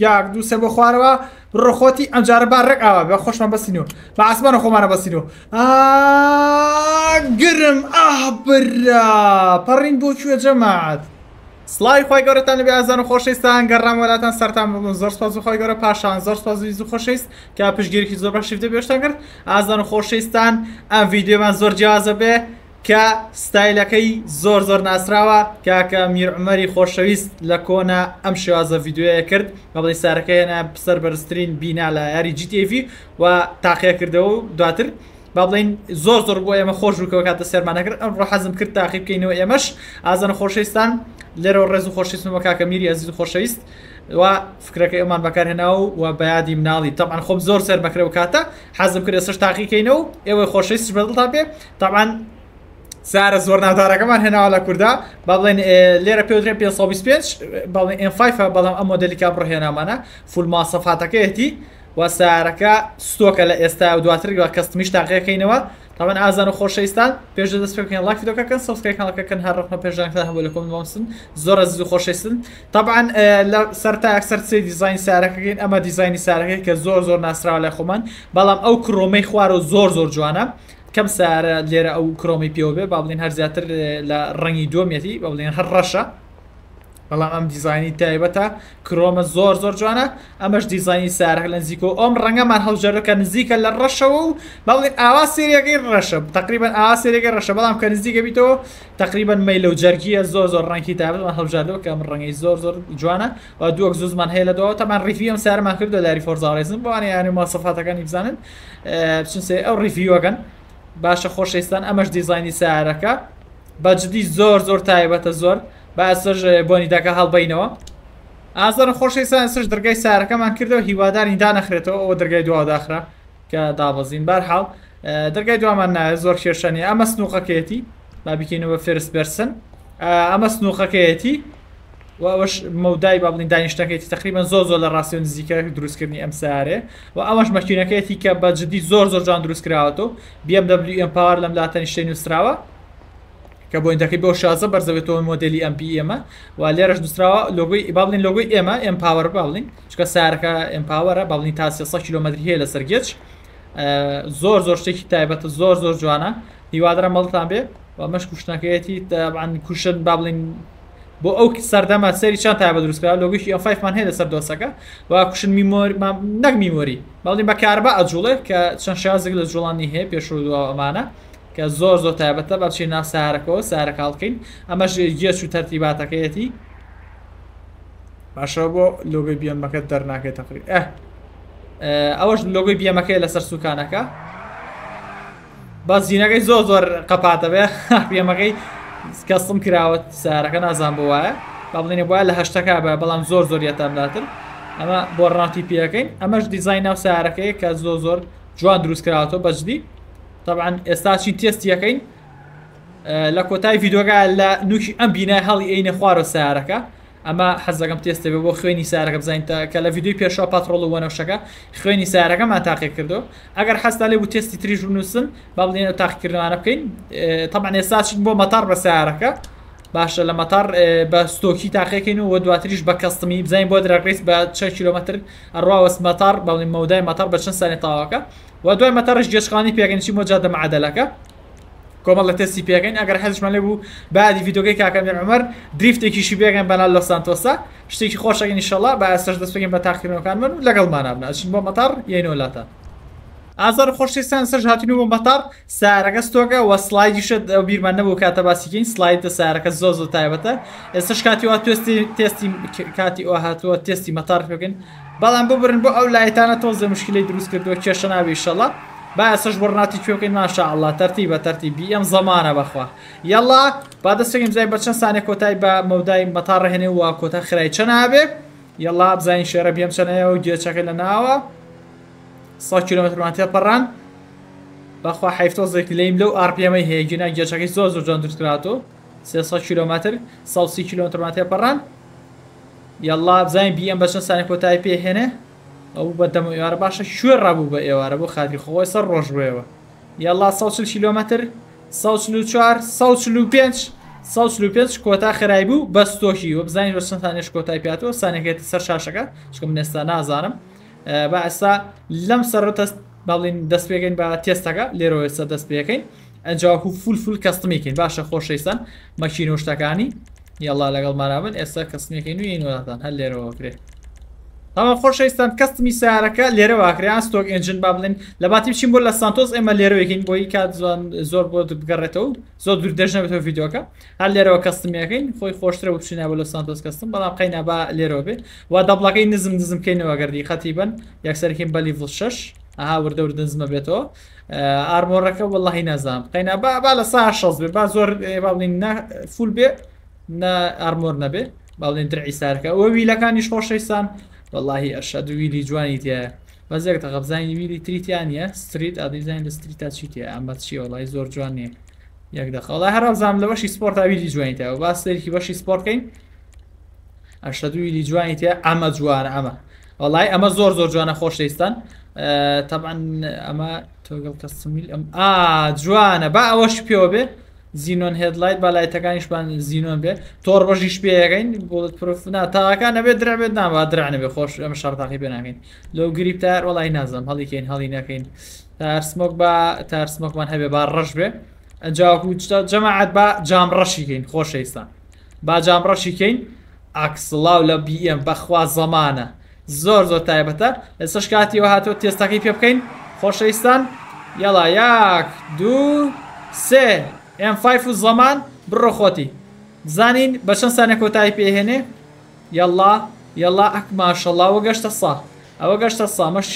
یک دو سه و سێ بۆ خوارەوە ڕۆخۆتی ئەمجارە بارڕێک ئاوا بە خۆشمان بەسینەوە بە من بسینو آه گرم ئابرا پەڕین بۆ کوێ جماعت سلای خواهی خۆی گەورەتان لەبێ ئازان و خۆشەویستان گەڕام وڵاتان سەران ببوون زۆر سپاز و خۆی گەورە پاشان زۆر سپاز ویز و خۆشەویست کە پشگیرێکی زۆر بەشیفتە بێشتان کرد ئازان و خۆشەویستان ویدیو من زور جوازه به کە ستایلەکەی زۆر زۆر ناسراوە کاکە میرعمەری خۆشەویست لە کۆنا ئەم شێوازە یددیوەیە کرد بەڵی سارەکەیەنە سەر بەرزترین بینا لە یاری جیTV و تاقیە کردەوە و دواتر با بڵین زۆر زۆر بۆ ئێمە خۆش وکەوە کاتە سەرمانەکرد ئەم ڕحەزم کرد تاقی بکەینەوە ئێمەش ئازان خۆشەویستان لەرەوە ڕێز و خۆشیستمەوە کاکە میری ئەزیز خۆشەویست و فکرەکە ئەمان بەکارهێناو و بەیادی مناڵی تاان خۆم زۆر سەر بەکرەوە کاتە حەزم کرد سەر تاقیکەینەوە ئێوە خۆشەویست بەدڵ تا پێ تاان سارە زۆر نادارەکەمان هێناوە لە کووردا با بڵێن لێرە پێوترێن 525 بەڵێن ئفایفە بەڵام ئەم مۆدللیکا بڕهێنامانە فولما سەفاتەکەیەتی و سارەکە ستۆکە لە ئێستا و دواترەوە کەستمیش تاقیەکەینەوە تاوان ئازان و خۆشەویستان پێش دەست پێکەن لاکی دۆکەکەن سەسکەکانەکەن هەرڕخنە پێشانکە هەبوو لە کۆمسن زۆر زی خۆشەویستن طبعاان لە سەر تا ئەکسەر سێ دیزین سارەکەین ئەمە دیزانی سارەکەی کە زۆر زۆر ناسراوە لە خۆمان بەڵام ئەو کڕۆمەی خوار و زۆر زۆر جوانە. کەم سارە لێرە ئەو کڕۆمی پیۆ بێ با بڵین هەر زیاتر لە ڕەنگی دۆمێتی بە بڵێن هەر ڕەشە بەڵام ئەم دیزانی تایبەتە کرۆمە زۆر زۆر جوانە ئەمەش دیزانی سارە لە نزیکۆ ئۆم ڕەنگەمان هەڵجارەکە نزیکە لە ڕەشەوە و بەڵێن ئاوا سریەکەی ڕەشە تقریبان ئا سریەکە ڕەشە بەڵام کە نزیکە بیتەوە تقریبان مە لەو جەرگیە زۆر زۆر ڕەنکی تابێتمان هەڵژاردەوە کە ئەم ڕەنگەی زۆر زۆر جوانە و دووەک زوزمان هەیە لە دەوە تەمان ریفیم سارمان کردو لاری فۆرزارێزم بۆوانە یانی ماسەفاتەکانی بزانن چون سێ ئەو ریفیوەکەن. باشە خۆشەویستان ئەمەش دیزانی سیارەکە بەجددی زۆر زۆر تایبەتە زۆر باسەر بۆنی داکە هەڵبینەوە ئازار خۆشەویستان سش دەرگای سارەکەمان کردەوە هیواداری دانەخرێتەوە ئەوە دەرگای دوواداخرا کە دابەزین بارحاڵ دەرگای دوامان نایە زۆر کێشەنی ئەمە سنووقەکەیەتی با بکەینەوە فرس بەرسن ئەمە سنووقەکەیەتی وەش مەودای با بڵین دانیشتەکەی تقریبان زۆر زۆر لە ڕاستی و نزیکە دروستکردنی ئەم سارێ و ئەوەش مەشتینەکەیەتی کە بە جدی زۆر زۆر جان دروستکراوەەوە BMW ئەمپار لەم لاتەن شتێن نووسراوە کە بۆیندەکەی بۆ شازە بەرزەوێتەوە مۆدلی ئەمپ ئێمە و لێرەش نووسراوە لۆگوی باڵین لۆگوی ئێمە ئەمپاوەر باڵین چکە سارەکە ئەمپاوەرە باڵین تا 300 کیلومتر هەیە لە سەرگەچ زۆر زۆر شتێکی تایبەتە زۆر زۆر جوانە هیوادرە مەڵتان بێ و مەش کوشتەکەیەتی کوشن با بڵین بۆ ئەو سەردەما سەری چند تا بە دروستکە لۆگوشی ئەفایفمان هەیە سەر دۆسەکە و کوشن میمۆری نەک میمۆری باڵی بەکاربە ئەجوڵێ کە چەند شازێک لە جوڵانی هەیە پێشودوەمانە کە زۆر زۆر تایبەتە بەچی ناسارەکەەوە سارەکڵکەین ئەمەش گیەچ و تەرتیباتەکەیەتی باشە بۆ لۆگەی بیەمەکە دەرناکەی تەقری ئە ئەوەش لۆگەی بیەمەکەی لەسەر سوکانەکە بە زیینەکەی زۆر زۆر قەپاتەبێ بیەمەکەی کەسم کراوەت سارەکە نازان بووایە با بڵێنێ وایە لە هەشتەکە بە بەڵام زۆر زۆریەتەمداتر ئەمە بۆ ڕناتی پێەکەین ئەمەش دیزای ناو سارەکەی کە زۆ زۆر جوان دروست کراوەوە بەجدی طبعاان ئێستاشی تستیەکەین لە کۆتای یددیۆگا لە نوکی ئەم بینای هەڵی عینە خوارە سارەکە ئەمە حەزەکەم تێستێ بۆ خوێنی سارەکە بزانین تا کە لە یددیوی پێشوا پاتڕۆڵ و وەنەوشەکە خوێنی سارەکە ماتاقی کردو ئەگەر حستا لێ و تێستی تریژ نووسن با بڵێنە تاقیکردوانە بکەین تەمان ێستاشن بۆ مەتار بە سارەکە باشە لە مەتار بە ستۆکی تاقیەکەین و دواتریش بە کەستمی بزانین بۆ دراگریس بە 6 کیلومتر ئەڕواوەس مەتار بەڵین مەودای مەتار بە چەند سانی تاواکە و دوای مەتەڕش جێشخانی پێگەنیی مۆجاددە معدەلەکە کۆمەڵ لە تەستی پێەکەین ئەگەر حەزشمان لێ بوو بعدی یددیوگەی کاکەمیر عمەر دریفتێکیشی بێگەن بەنال لە سانتۆسا شتێکی خۆشەکەن شەڵا بە ئەسەر دەستگەین بە تاقیرنەکان من لەگەڵمانە بناچین بۆ مەتار یەنۆلاتە. ئازار خۆشستان سەر هاتین بۆ مەتار سارەکە ستۆکە و سلایدیشە بیرمان نەبوو کاتە باسیکەین سلایدە سارەکە زۆ زۆ تایبەتە ئێستش کاتیوا توێستی تستی کاتی ئەو هاتووە تستی مەتار پێکەن بەڵام ببرن بۆ ئەو لایتانە تۆزە مشکلی دروست کردووە کێشە ناوی شەڵە. با ئێسەش وەرناتی کوێکەی ناشاءله تەرتی يلا تەرتی بی ئەم زمانە بەخوا یەڵا با دەستێکم زای بەچەند سانێک کۆتای بە مەودای مەتا ڕێنێ و کۆتا خرای چە نابێ یەڵا بزانین شێرە بێم چەنەوە و گێچەکە لە ناوە 100 کیلومترمان تێپەڕان بەخوا حیفتۆ زێکی لەیم لەو ئارپیەمەی هەیەگینا گێچەکەی زۆر زۆر جندرکراتۆ 300 کیلومتر 130 کیلومترمان تێپەڕان یەڵا بزانین بچن بەچەند سانێک کۆتای پێهێنێ ئەو بە دەم ئێوارە باشە شوێ ڕبوو بە ئێوارە بۆ خاتی خۆی سەر ڕۆژ بێەوە یاڵا 100 کیلومتر 145 کۆتا خرای بوو بەستۆکی وە بزانین بە چەندانێش کۆتای پاتەوە سانێکێتی سەر شاشەکە چکم نێستا نازانم بە ئێستا لەم سەرتە باڵین دەست پێەکەین بە تێستەکە لێرەوە ئێستا دەست پێەکەین ئەنجاکو فول فول کەستمیکەین باشە خۆشەیستان مەچینۆشتەکانی یاڵا لەگەڵ مارابن ئێستا کەسمێکەکەین و ینوەدان هەر لێرەوە کرێت ئەوە خۆشەویستان کەستمی سیارەکە لێرە واکریان ستۆک ئنجن با بڵین لە باتی بچین بۆ لە سانتۆس ئێمە لێرەوەکەین بۆی کات زۆر بۆ بگەڕێتەوە زۆر دوور دەژنەبێتەوە یددیوەکە هەر لێرەوە کەستمیەکەین خۆی خۆشترە بچینە بۆ لە سانتۆس کەستم بەڵام قینە با لێرەوە بێت وا دەبڵەکەی نزم نزم بکەینەوە گەردی خەتیبن یەکسەرکەین بەلی ڤڵ شش ئاها وردەور دەزمە بێتەوە ئارمۆڕەکە وەڵی نازانام قینە با با لە سا شەز بێ با زۆر با بڵین فول بێ ئارمۆر نەبێ باڵێن تر ئیسارکە ئەوە ویلەکانیش خۆشەیسان واللهی ئەشەد ویلی جوانی تێ بەزێک تەقەبزانی ویلی تریتیانە ستریت ئادیزین لە ستریتا چی تێ ئەمە چی وڵی زۆر جوانێ یەک دەخڵ هەرزانام لە بەشی سپۆرتا ویلی جوانیتەوە باسێکی بەشی سپۆرتکەین ئەشەد ویلی جوانی تێ ئەمە جوانە ئەمە وڵی ئەمە زۆر زۆر جوانە خۆشەویستان تەبان ئەمە تۆگەڵ کەسمیل ئەم ئا جوانە با ئەوەش پێوە بێ زیینۆن هێدلایت بالایەتەکانیشبان زیینۆن بێ تۆر ڕۆژیش پێەکەین بۆڵت پرۆفنا تاکان نەبێت درابێت ناوا درانە بێ خۆش ئەمە شەرداقی بێنامین لەو گریب تار وڵی نازم هەڵیکەین هەڵی نەکەین تارسمۆک با تارسمۆکمان هەبێ با ڕەش بێ ئەنجاکوچتە جەماعات با جام ڕەشیکەین خۆشەویستان با جام ڕەشیکەین ئاکسڵاو لە بیM بەخوا زەمانە زۆر زۆر تایبەتە لەسەش کاتیەوە هاتۆ تێستاقی پێ بکەین خۆشەویستان یاڵا یاک دوو سێ. M5 و زەمان بڕۆ خۆتی بزانین بە چەند سانە کۆتایی پێهێنێ یاڵا یاڵا ئەکماشەڵا وە گەشتە سا ئەوە گەشتە سامەش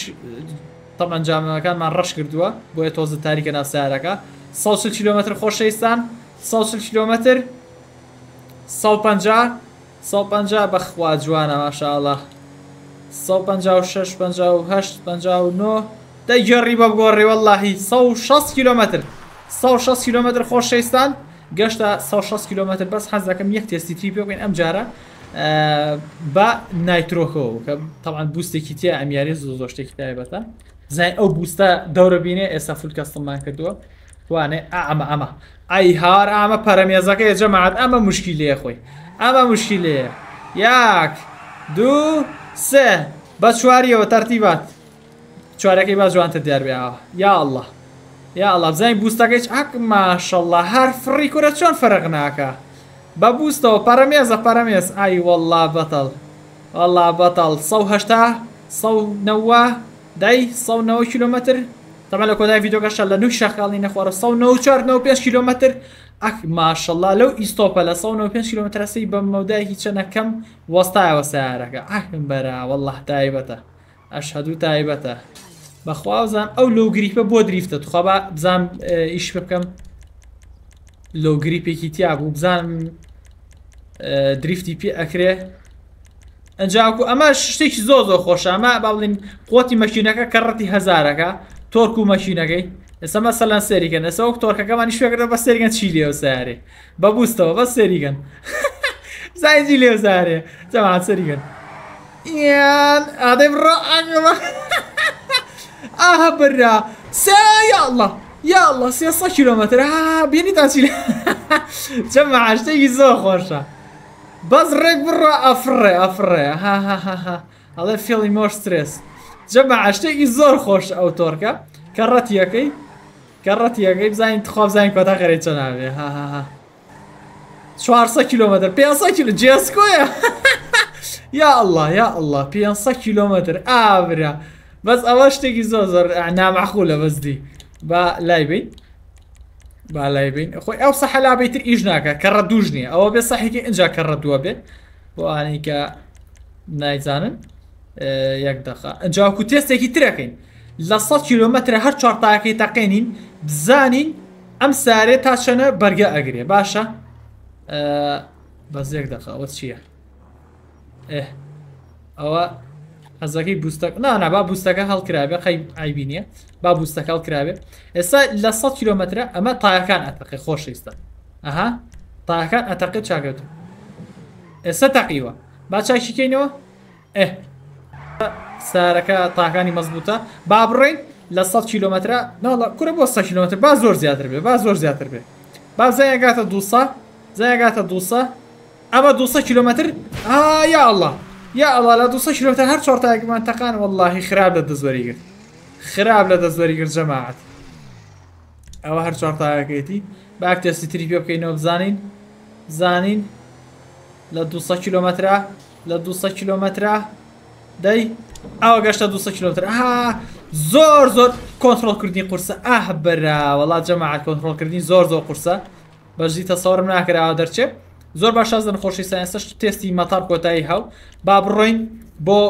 تەمەنجامەکانمان ڕەش کردووە بۆیە تۆزە تاریکە ناسیارەکە 100 کیلومتر خۆشەویستان 100 کیلومتر 150 150 بەخوا جوانە ماشاءله 156 59 دەگەڕی بە بگۆڕێوەلهی 160 کیلومتر 16 کیلومتر خۆش شەستان گەشتە 16 کیلومتر بەس حەز دەکەم یەک تێستی تری پێکەین ئەم جارە بە نایترۆکەوە کە تاوان بوستێکی تیا ئەمیاری زۆ زۆشتێکی تایبەتە زای ئەو بوستە دەورە بینێ ئێستا فول کەستڵمان کردووە توانێ ئەمە ئەمە ئای هار ئامە پەرەمێزەکە جەماعات ئەمە مشکی لێ خۆی ئەمە مشکی لێ یاک دوو سێ بە چواریەوە تەرتیبات چوارەکەی با جوانتە دیاربێەوە یا الله یا الله بزانین بوستەکەیچ حق ماشەڵە هەر فڕی کورە چۆن فەرق ناکە بە بوستەوە پەرەمێزە پەرەمێز ئای وەڵا بەتەڵ وەڵا بەتەڵ 1990 دای 190 کیلومتر تەمە لە کۆدای یددیوگەشە لە نو شەخاڵی نەخوارە 1945 لو ئەک ماشەڵا لەو ئیستۆپە لە 1950 کیلومترسی بە مەودای هیچ چەنەکەم وەستایەوە سیارەکە ئاکم برا والله تایبەتە اشهدو تایبەتە. بەخوازان ئەو لەو گریپە بۆ دریفتە توخوا بە بزان ئیش بکەم لەو گریپێکی تیا بوو بزانم دریفتی پێ ئەکرێ ئەنجاکو ئەمە شتێکی زۆ زۆ خۆشە ئەمە باڵین قوتی مەشینەکە کەڕەتی هزارەکە تۆرک و مەشینەکەی ئەسەمە سەلان سێریکەن ئەسەوەک تۆرکەکەمان شوێکرە بە سێریگەن چی لێو سارێ بەبووستەوە بە سێریگەن زایجی لێو زارێ جەمان سەریگەن ئیان ئادەی بڕ ئەگەڵە aha برا سا يا الله يا الله 300 كيلومتر ها آه، بيني تاسيل جمع عشتي زو خوشا بس رك برا افري افري ها ها ها ها الله فيلي مور ستريس جمع عشتي زور خوش او توركا كرت ياكي كرت ياكي بزاين تخاف زين كوتا غيري تنابي ها ها ها 400 كيلومتر 500 كيلو جيسكو يا الله يا الله 500 كيلومتر ابرا آه، بس ئەوە شتێکی زۆ انا يعني ناماخولە بەس دی با لای با لای اخوي او صح لا بيت ئیش كردوجني او ڕە صح كي انجا كردو سەحێکی ئەجا کە ڕەدووە بێت بۆ ئانی کە نایزانن تريكين لا ئەنجاکو كيلومتر هر لە كي تقينين هەر ام ساري بزانین ئەم سارێ تا چەنە بەرگە ئەگرێ باشە آه، بەزێک دەخەوە چییە؟ ئەوە إيه. حەزەکەی بوستەک نانا با بوستەکە هەڵکرابێ خەی ئایبینە با بوستەکە هەڵکرابێ ئێستا لە 100 کیلومترە ئەمە تایەکان ئەتەقی خۆشەویستە ئەها تاکان ئەتەقی چاکەوت ئێستا تەقیوە با چاکیکەینەوە ئێ سارەکە تاکانی مەزبوطە با بڕین لە 100 کیلومترە ناڵە کورە بۆ 100 کیلومتر با زۆر زیاتر بێ با زۆر زیاتر بێ با زایگاتە دوسە زایگاتە دوسە ئەمە 200 کیلومتر ئایا الله يا یا ئەڵا لە دوسە کیلومتر هەر چۆرتایەکمان تەقان واللهی خراپ لە دەزوەری گرت خراپ لە دەزوەری گرت جەماعات ئەوە هەر چۆرتایەکەیەتی باکتێسی تری پێ بکەینەوە بزانین زانين لا دوسا كيلومترا لا دوسا كيلومترا داي او گەشتە دوسا كيلومترا ها زۆر زۆر اه برا والله بەرا كنترول جەماعات زور زور زۆر قورسە تصور تەسەورم ناکراوە دەرچێت زۆر باش ئەزن خۆشی ساینسش تستی مەتار کۆتایی هەو با بڕۆین بۆ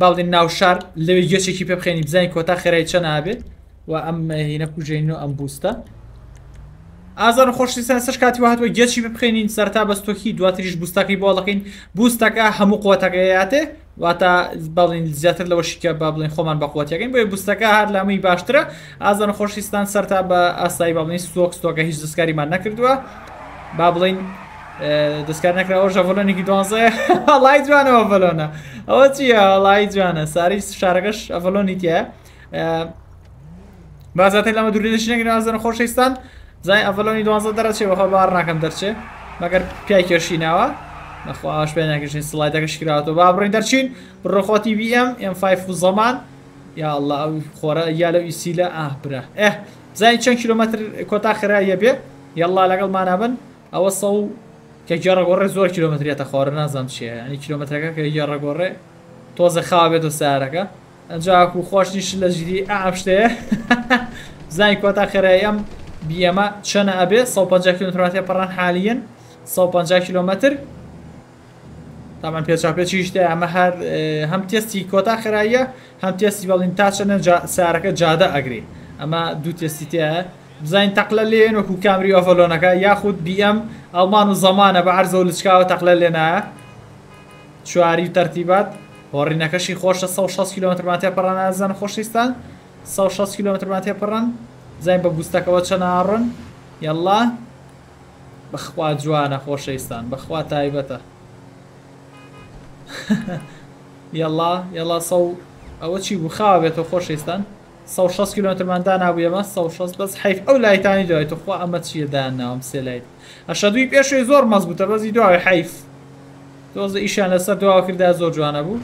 باڵین ناوشار لەوێ گوێچێکی پێ بخێنی بزانین کۆتا خێرای چە نابێت و ئەم هینە کوژین و ئەم بوستە ئازار خۆشی سەر کاتی هاتووە گەچی بخێنین سەرتا بەستۆکی دواتریش بوستەکەی بۆڵەکەین بوستەکە هەموو قوتەکەیاتێ واتە بەڵین زیاتر لەوە شیکە بە بڵین خۆمان بەقوتەکەین بۆی بوستەکە هەر لەمەی باشترە ئازان خۆشیستان سەرتا بە ئاسایی بەڵین سۆک سۆکە هیچ دەستکاریمان نەکردووە با بڵین دەستکار نکراەوە ژەڤلۆنێکی دوانزە لای جوانەوە ڤلۆنە ئەوە چیە لای جوانە ساری شارەکەش ئەڤلۆنی تە بازاتی لەمە دوورێش نەگرنازن خۆشەستان زای ئەڤلۆنی دوانزە دەرەچێ بەخە بار ناکەم دەرچێ مەگەر پێی کێشینەوە نەخواش پێ ناکەشین سلایدەکەش کراوەوە با بڕین دەرچین بڕۆخۆتی BM M5 و زەمان یا الله خۆرە یا لە ویسیلە ئاهبرە ئە زای چەند کیلومتر کۆتا خراە بێ یاله لەگەڵ مانابن ئەوە سە و کە گێڕەگۆڕێ زۆر کیلومترێتە خوارە نازانم چیە ئەنی کیلومترەکە کە گێڕەگۆڕێ تۆزە خاوێت و سارەکە ئەنجاکو خۆشنیش لە ژیری ئاپشتەیە زانی کۆتا خێرەیەم بیەمە چەنە ئەبێ 150 کیلومتراتێ پڕان حالیەن 150 کیلومتر تامان پێچاپێکیشتە ئەمە هەر هەم تێستی کۆتا خێراییە هەم تێستی بەڵین تا چەنە سارەکە جادە ئەگری ئەمە دوو تێستیتەیە بزانین تەقلە لێن وەکو کامری ئۆفەلۆنەکە یاخود دیئم ئەڵمان و زەمانە بە هەرزە و لچکاوە تەقلە لێنایە چواری تەرتیبات هۆڕینەکەشی خۆشە 16 کیلومترماتێ پڕانە زان خۆشیستان 16 کیلومترماتێ پڕن زین بە گوستەکەەوە چەناڕن یاله بەخوا جوانە خۆشەویستان بەخوا تایبەتە یاله یاڵا سە ئەوە چی بخاوێتەوە خۆشەویستان؟ 16 کیلومترمان دانابوو ئەمە 16 بەس حیف ئەو لایتانی دوای توخوا ئەمە چیە داناوم سێ لایت ئەشە دوی پێشوی زۆر مەزبووتە بەزی دوای حیف دۆزە ئیشان لەسەر دوا کردا زۆر جوانە بوو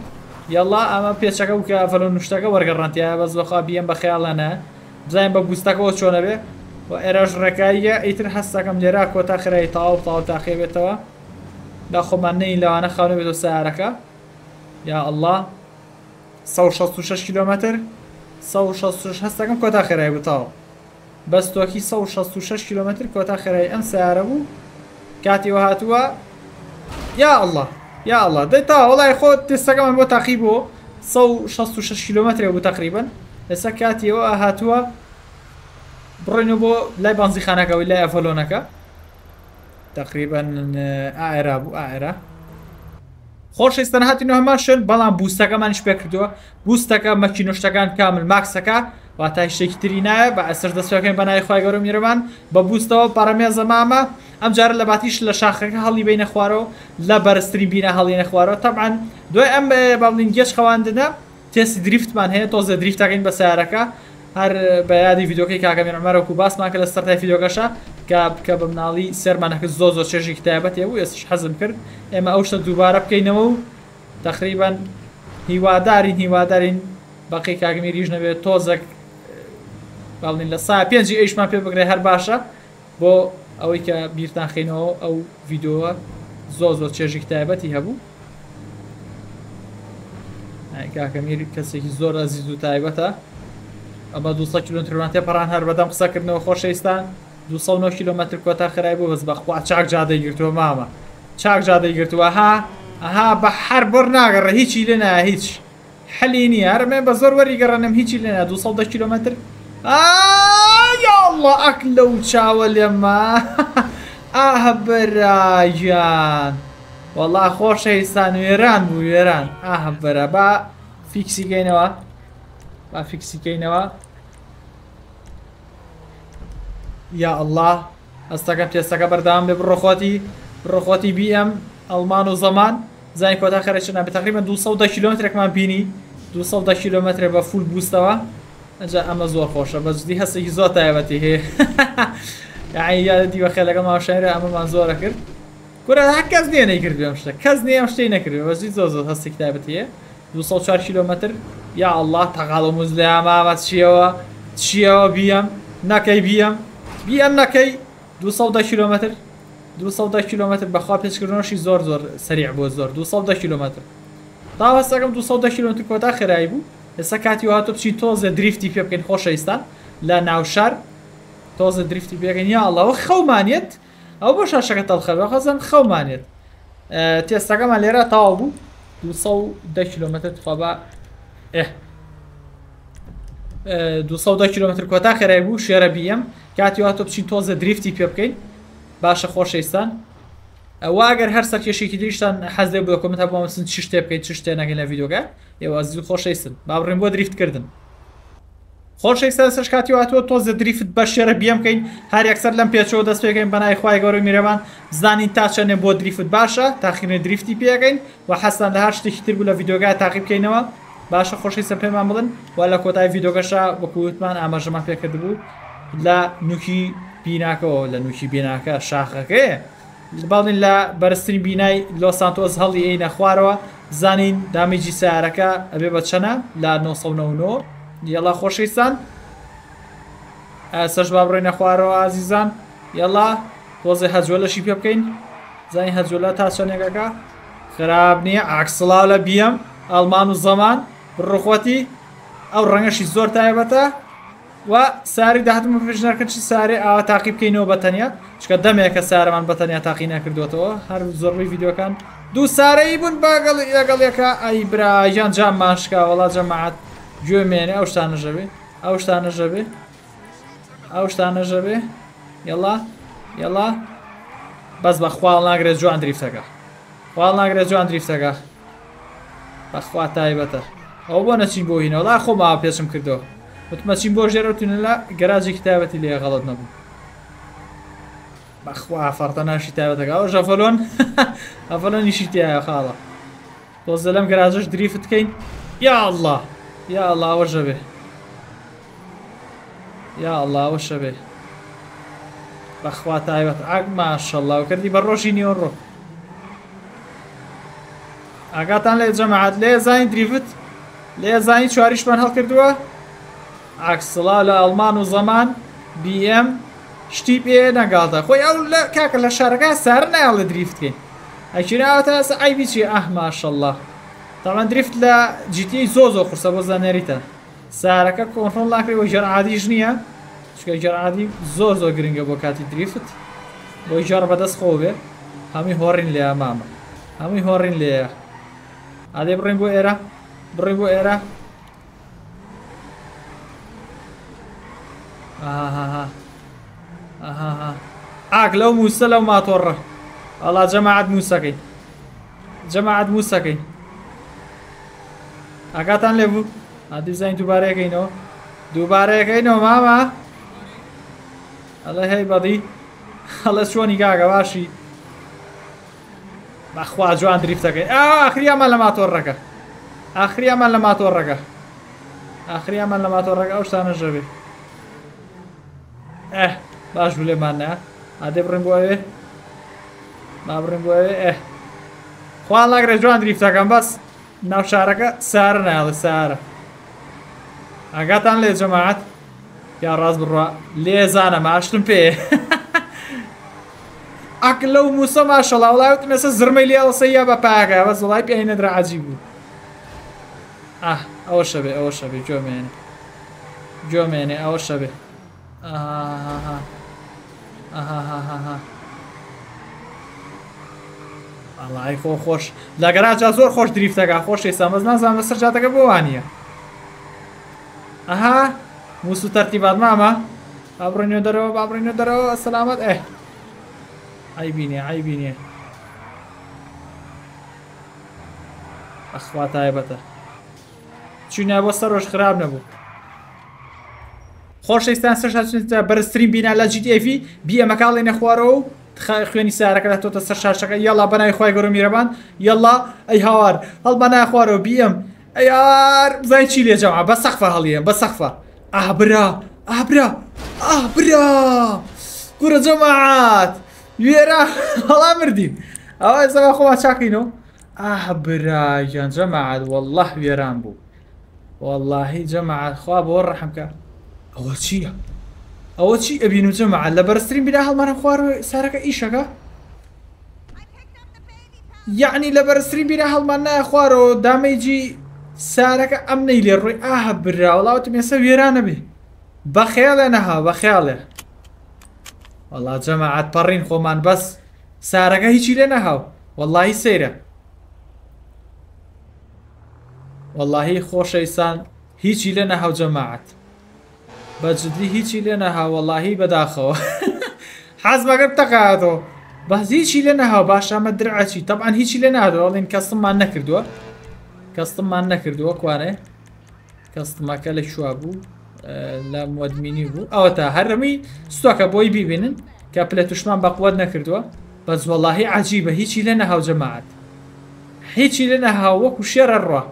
یاڵا ئەمە پێچەکە و کە فەرۆ نوشتەکە وەرگەڕانتیە بەس بەخوا بیەم بە خیاڵەنە بزانین بە گوستەکەەوە چۆنە بێ و ئێرەش ڕێکاییە ئیتر هەستەکەم لێرا کۆتا خرای تاو تاو تاخێ بێتەوە دا خۆمان نەی لەوانە خاونە بێت و سارەکە یا ئەله 16 کیلومتر 166 خیره هەستەکەم کۆتا بس تو بەستۆکی 166 کیلومتر کۆتا خێرای ئەم سیارە بوو کاتیەوە هاتووە یا الله یا الله دەیتا وڵای خۆت تێستەکەمان بۆ تاقی بۆ 166 کیلومترێ بوو تقریبن لەسەر کاتیەوە هاتووە برنو بۆ لای خانه بانزیخانەکەەوەی لای که تقریبا ئائرا بوو ئائرا خۆشەستەن هاتیین هەمان شوێن بەڵام بوستەکەمانش پێ کردووە بوستەکە مەکی نوشتەکان کامل ماکسەکە واتای شتێکتری نایە بە ئەسەر دەستەکەی بەنای خخوای گەۆ میرەمان بە بوستەوە پارەمێ زەمامە ئەمجارە لە باتیش لە شاخەکە هەڵی بینە خوارەوە لە بەرزترین بینە هەڵی نەخوارەوە تەعاان دوای ئەم بەڵین گەشت خەواندنە تێسی دریفتمان هەیە تۆزە دریفتەکەین بە سیارەکە هەر بەیادی یددیوکەی کاکەمێنمەرەکو باسمان کە لە سەرای یددیوگەشە کە بە بناڵی سەرمانەکە زۆ زۆ چێژی کتابەت هێبوو ێسش حەزم کرد ئێمە ئەو شتە دووبارە بکەینەوە و تقریبان هیوادارین هیوادارین بەقی کاگمیریش نەبێت تۆزەک باڵین لە سا پێنجی ئەیشمان پێ بگرێ هەر باشە بۆ ئەوەی کە بیرتان خینەوە ئەو ڤیددیوە زۆ زۆر چێژی کتابەتی هەبوو کاکەمیر کەسێکی زۆر ئازیز و تایبەتە ئەمە 200 کیلومترمانتی پەران هەر بەدەم قسەکردنەوە خۆشەویستان 200 کیلومتر کۆتا خرای بۆ بەس بەخوا چاک جادەی گرتووە مامە چاک جادەی گرتووە ها ئەها بە هەر بڕ ناگەڕە هیچی لێنا هیچ حەلی نیە هەرمێ بە زۆر وەری گەڕەنم هیچی لێنا 200 کیلومتر یاڵله ئەک لەو چاوە لێمە ئاهبەرایان وەڵا خۆشەویستان وێران بوو وێران ئاهبەرە بە فیکسی گەینەوە با فیکسیکەینەوە یا ئەله ئەستەکە پێستەکە بەردام بێ بڕۆخۆتی بڕۆخۆتی بیM ئەلمان و زەمان زای کۆتا خەرچنا بە تقریبا 200 کیلومترێکمان بینی 200 کیلومتر بە فول بوستەوە ئەجا ئەمە زۆر خۆشە بە جدی هەستێکی زۆر تایبەتی هەیە یاە دیوە خێ لەگەم ماوشارە ئەمەمان زۆرە کرد گورە کەس نێ نەیکردم شتە کەس نێ ئەم شتەی نەکرد بەزی زۆ زۆر هەستێک تایبەتیە 204 کیلومتر یا ئەله تەقاڵموز لە ئاماوە چیەوە چیەوە بیەم نەکەی بیەم بیەم نەکەی 200 کیلومتر 200 کیلومتر بەخوا پێچکردنەوەشی زۆر زۆر سریع بۆ زۆر 200 کیلومتر تاوەستەکەم 200 کیلومتر کۆتا خێرایی بوو ئێستا کاتی هاتۆ بچی تۆزە دریفتی پێ بکەین خۆشەویستان لە ناوشار تۆزە دریفتی بێگەن یا ئەڵەوە خەومانێت ئەو بۆ شاشەکە تەڵخەوە خەزم خەومانێت تێستەکەمان لێرە تاوا بوو 200 کیلومتر تفابا 200 کیلومتر کۆتا خێرای بوو شێرە بیم کاتی واتۆ بچین تۆزە دریفتی پێ بکەین باشە خۆشەویستان ئەوواگەر هەر سەر کێشێکی دریشتان حەزێ بۆ کمنت بۆ سن چ شتێ بکەیت چ شتێ نەگەن لە یددیوگە ئێوە زیو خۆشەویستن با بڕێن بۆ دریفتکردن خۆشەویستان سەر کاتی واتوە تۆزە دریفت بە شێرە بیم بکەین هەر یەکسەر لەم پێچەوە دەست پێکەین بەنای خخوای گەۆ میرەوان زانین تا چەنێ بۆ دریفت باشە تاخینە دریفتی پێگەین و حەستان لە هەر شتێکی تر بوو لە یددیوگای تاقیب بکەینەوە باشە خۆشی سەر پێمان بڵن وا لە کۆتای یددیۆگەشا وەکووتمان ئاماژەمان پێکردبوو لە نوکی بیناکەەوە لە نوکی بیناکە شاخەکەی باڵین لە بەرزترین بینای لۆ سانتۆز هەڵی ئەی نەخوارەوە زانین دامێجی سیارەکە ئەبێ بە چەنە لە 1990 یەڵا خۆشەویستان سەش با بڕێ نەخوارەوە ئازیزان یەڵا تۆزێ هەزوە لەشی پێ بکەین زانی هەزوە لە تا سۆنێکەکە خراب نییە ئاکسڵاو لە بیەم ئەلمان و زەمان ڕخوەتی ئەو ڕەنگەشی زۆر تایبەتە و ساری داهاتمە پێشنەکە چی ساری ئاوا تاقی بکەینەوە بەتەنیا چکە دەمێکە سارەمان بەتەنیا تاقی نەکردوێتەوە هەر زۆربەی یددیوەکان دوو سارەی بوون باگەڵ لەگەڵیەکە ئەی برایان جاممان شکاوەڵا جەماعات گوێ مێنێ ئەو شتانەژەبێ ئەو شتانەژەبێ ئەو شتانەژەبێ یڵا یڵا بەس بە خواڵ ناگرێت جوان دریفتەکە خواڵ ناگرێت جوان دریفتەکە بەخوا تایبەتە او خوب ئەو بۆ نەچین بۆ هینەوەڵا خۆما پێسم کردەوە وتمەچین بۆ ژێرەتون لە گەراجی کتابەتی لێ غەڵت نەبوو بەخوا فەرتە ناشی تابەتەکەەوە ژەفەلۆن ئەفەلۆنیشی تایە خالا باز دلم گرازش دریفت کن یا الله یا الله اللهوە ژەبێ یا الله اللهوە شەبێ تایبت اگ ئاگ و کردی بر بە ڕۆژی نیۆڕۆ ئاگاتان لێ جەمەعات لێ زنی دریفت لێزانی چواریشمان هەڵکردووە ئاکسڵا لە ئەلمان و زەمان BM شتی پێ نەگاتە خۆی ئەو لە کاکە لە شارەکە سار نایڵە دریفتکەین ئەکیراوەتە ئەس ئایبی چی ئەحماشەله تاڵەن دریفت لە جیتی زۆ زۆ قورسە بۆ زانەریتە سارەکە کۆنفۆن لاکرەوە ژەرعادیش نییە چکە جەرعادی زۆر زۆر گرنگە بۆ کاتی دریفت بۆی جار بەدەست خۆ بێ هەمی هۆڕین لێ مامە هەمی هۆڕین لێە ئادێ بڕین بۆ ئێرە Beribu era. آه آه آه لو موسى لو ما توره الله جماعة موسى كي جماعة موسى كي أكاتان لبو هذه زين دوباره كي نو دوباره كي نو ماما الله هاي بادي الله شوني كاكا باشي بخوا جوان دريفتا كي آه آخريا ما توره تورى كي ئاخریامان لە ماتۆڕەکە ئاخریامان لە ماتۆڕەکە ئەو شتانە ژەبێ ئە باش لێمان نە ئادێ بڕێم بۆێ با بڕێم بۆێ ئە خوان لاگرێ جوان دریفتەکەم بەس ناو شارەکە سارە ناڵە سارە ئاگاتان لێ جەماعات یا ڕاست بڕە لێزانە ماشتم پێ ئەک لەو موسە ماشەڵاو وڵاوت مەسە زرمەی لێڵسە یا بە پاکە بەس وڵای پێینەدرا عجیب بوو ئاه ئەوە شەبێ ئەوە شەبێ جۆمێنێ جۆمێنێ ئەوە شەبێ ئەڵای خۆ خۆش لەگەراجا زۆر خۆش دریفتەکە خۆش ئێسامەز نازان لە سەرجاتەکە بۆوانە ئەها مووس و تەرتیبات مامە ئابڕینێ دەرەوە بابڕینە دەرەوە سەلامەت ئە ئای بینێ ئای بینێ ئەخوا تایبەتە چونە بۆ سەر ڕۆژ خراپ نەبوو خۆشەستان سەر بەرزترین بینا لە جیTFی بیە مەکاڵی نەخوارەوە و خوێنی سارەکە لە تۆتە سەر شاشەکە یاڵا بەنای خخوای گەۆ میرەبان یاڵا ئەی هاوار هەڵ بەنای خوارەوە بیم ئەیار بزای چی لێجەوا بە سەخفە هەڵیە بە سەخفە ئابرا ئابرا ئابرا گورە جەماعات وێرا هەڵا مردیم ئەوە زەوا خۆوا چاکەینەوە ئابرا یانجەماعات وەله وێران بوو واللهی جەمەخوا بۆ ڕحمکە ئەوە چییە؟ ئەوە چی ئەبین و جەمە لە بەرزترین بیدا هەڵمانە خوار سارەکە ئیشەکە؟ یعنی لە بەرزترین بیرە هەڵمان نایە خوارەوە دامەیجی سارەکە ئەم نەی لێ ڕووی ئاهە براوەڵاوت مێسە وێرانە بێ بە خێڵێ نەها بە خێڵێ وەڵا جەمەعات پەڕین خۆمان بەس سارەکە هیچی لێ نەهاو وەڵی سەیرە واللهی خۆشەیسان هیچی لێ نەهاو جەماعات بەجددی هیچی لێ نەها واللهی بەداخەوە حەز بەگەر تەقااتەوە بەز هیچی لێ نەها باش ئەمە درعچی تەبان هیچی لێ نادەوەڵین کەسممان نەکردووە کەستممان نەکردووە کوانێ کەستمەکە لە شووا بوو لە مدمینی بوو ئەوە تا هەرمی سوکە بۆی بیبینن کە پلە توشمان بەقوت نەکردووە بە زوەڵاهی عجیبە هیچی لێ نەهاو جەماعات هیچی لێ نەها وەکو شێرە ڕە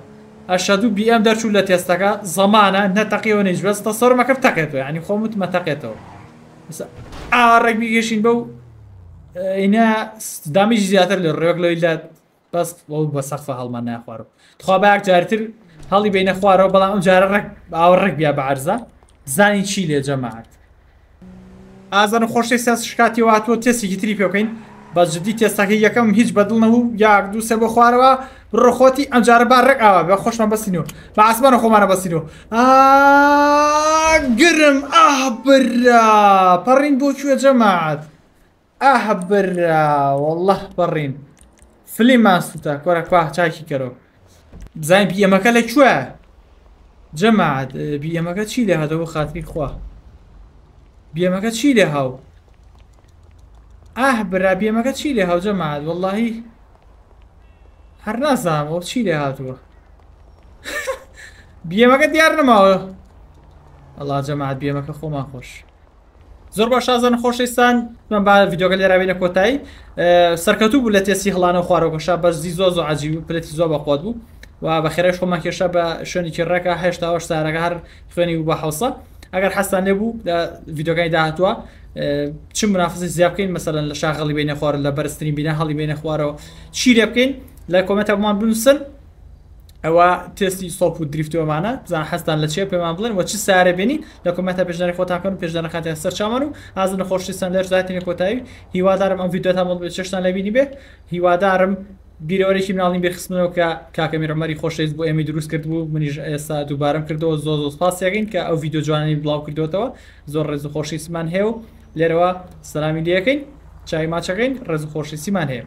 ئەشەدو بیئم دەرچوو لە تێستەکە زەمانە نەتەقیەوە نەیجبێستە سەرمەکرد تەقێتەوە ینی خۆمت مەتەقێتەوە ئارەک بیگەشین بەو ئینە دامیژ زیاتر لە ڕێک لەیلات بەس بۆ بە سەخفە هەڵمان ناخوارم تخوا باک جارتر هەڵی بینە خوارەوە بەڵام ئەم جارە ڕێک باوە ڕێک بیا بە عرزە زانی چی لێ جەماعات ئازان خۆشی ساس شکاتی وهاتوە تێسێکی تری پێکەین بە جدی تێستەکەی یەکەم هیچ بەدڵنەوە یاک دووسێ بە خوارەوە ام جار ڕخۆتی ئەمجارەبار خوش من بە با آسمان خو من خۆمانە آ آه، گرم آه ئابرا پەڕین بۆ کوێ جەماعات ئاهبرا وله بەڕین فلی ماسوتە کۆرە کواه چاکی کەرەوە بزانین بیەمەکە لە کوێ جەماعات اه، بیەمەکە چی لێ هاتەوە خاتری خوا بیەمەکە چی لێ هاو آه برا ئاهبرا بیەمەکە چی لێ هاو جماعت وەڵی هر نزدم او چی ده بیم بیێمەکە دیار الله جماعت بیم بیێمەکە خۆمان خوش. زور باش خوش خۆشەستان من با ویدیو گلی روینه کوتای سرکتو بوو لە تێسی هەڵانە خوارەوەگەشا بس زیزازو عجیب و پلەتی با و بە خێرەش خۆمان کێشە بە که رکه هێشتاەوە سارەکە هەر خوێنی و بە حوسە اگر حس لێ بوو لە یددیوگای داهتووە چ منافسی زیاب بکەین مەسەرن بین شاغڵی بینە بین بین بەرزترین بین هەڵی چی ریب کن لە کۆمەتەمان بنووسن ئەوە تستی سۆپ و دریفتەوەمانە بزان هەستان لە چێ پێمان بڵێن و چی سارە بینین لە کۆمەتە پێژدانی خۆتاکەن و پێژدانە خاتە سەر چامان و ئازن خۆشی سند لەر زاتینە کۆتایی هیوادارم ئەم یددیو تامەڵ بێت چشتان لەبینی بێت هیوادارم بیرەوەێکی مناڵین بخستنەوە کە کاکەمیرەمەری خۆشەویست بۆ ئێمە دروست کرد بوو منیش ئێستا دووبارم کردەوە زۆ زۆ پاسیەکەین کە ئەو یددیو جوانی بڵاو کردوتەوە زۆر ڕێز خۆشی سمان هەیە و لێرەوە سەرامی دیەکەین چای ماچەکەین ڕێز خۆشی سیمان هەیە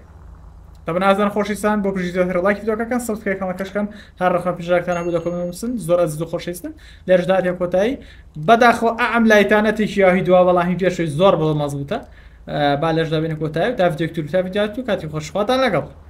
تا بەنازان خۆشیستان بۆ پژیدە هەرڵاکی دۆکەکان سەکەەکەمەکەشکەن هەر ڕخە پژاکتانە بوو دەکۆمسن زۆر ئەز خۆشیستن لەشدارە کۆتایی بەداخۆ ئەم لایتانەتێکی یاهی دوا وەڵامی پێشوی زۆر بڵ مەزبووتە با لەشدا بینە کۆتایی تا ڤیدکتور تا ویدات و کاتی خۆشخواتان لەگەڵ.